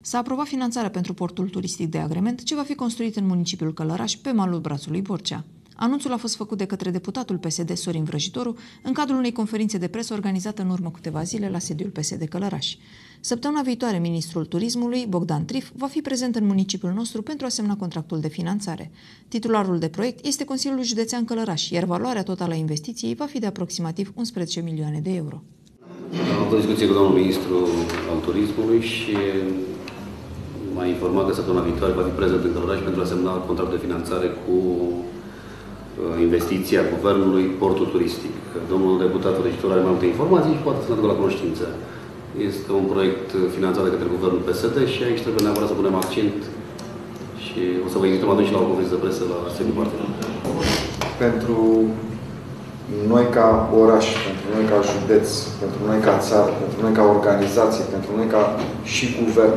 S-a aprobat finanțarea pentru portul turistic de agrement, ce va fi construit în municipiul Călăraș, pe malul brațului Borcea. Anunțul a fost făcut de către deputatul PSD Sorin Vrăjitoru în cadrul unei conferințe de presă organizată în urmă câteva zile la sediul PSD Călăraș. Săptămâna viitoare, ministrul turismului, Bogdan Trif, va fi prezent în municipiul nostru pentru a semna contractul de finanțare. Titularul de proiect este Consiliul Județean Călăraș, iar valoarea totală a investiției va fi de aproximativ 11 milioane de euro. Am avut o discuție cu domnul ministru al turismului și m-a informat că săptămâna viitoare va fi prezent în Călăraș pentru a semna contract de finanțare cu uh, investiția Guvernului Portul Turistic. Domnul deputat legislator are mai multe informații și poate să ne aducă la cunoștință. Este un proiect finanțat de către Guvernul PSD și aici trebuie neapărat să punem accent și o să vă invităm atunci la o conferință de presă la sediul partidului. Pentru noi ca oraș, pentru noi ca județ, pentru noi ca țară, pentru noi ca organizație, pentru noi ca și guvern,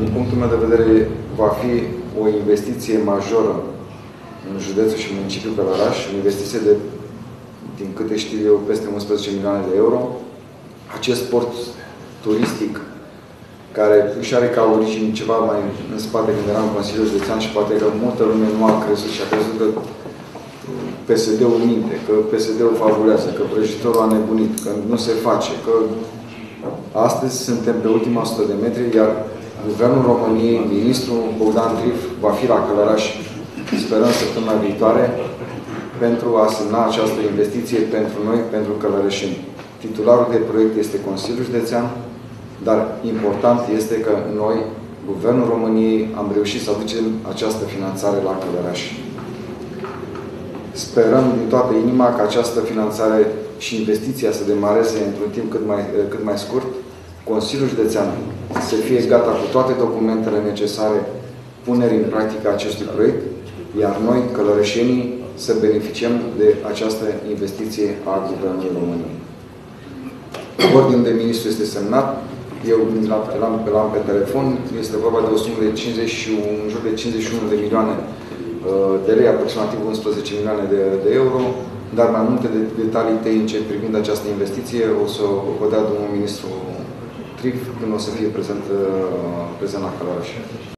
din punctul meu de vedere, va fi o investiție majoră în județul și municipiul Călăraș, o investiție de, din câte știu eu, peste 11 milioane de euro. Acest port turistic, care își are ca origine ceva mai în spate când eram Consiliul Județean și poate că multă lume nu a crezut și a crezut că PSD-ul minte, că PSD-ul fabulează, că prăjitorul a nebunit, că nu se face, că astăzi suntem pe ultima 100 de metri, iar Guvernul României, ministrul Bogdan Trif, va fi la Călăraș, sperăm săptămâna viitoare, pentru a semna această investiție pentru noi, pentru călărășeni. Titularul de proiect este Consiliul Județean, dar important este că noi, Guvernul României, am reușit să aducem această finanțare la Călăraș. Sperăm din toată inima ca această finanțare și investiția să demareze într-un timp cât mai, cât mai scurt. Consiliul Județean să fie gata cu toate documentele necesare punerii în practică acestui proiect, iar noi, călărășenii, să beneficiem de această investiție a Guvernului României. Ordinul de ministru este semnat, eu l-am pe telefon, este vorba de o sumă de 51, în jur de 51 de milioane uh, de lei, aproximativ 11 milioane de, de euro, dar mai multe de, detalii tehnice privind această investiție o să o dea domnul ministru Trif când o să fie prezent, uh, prezent la Călăraș.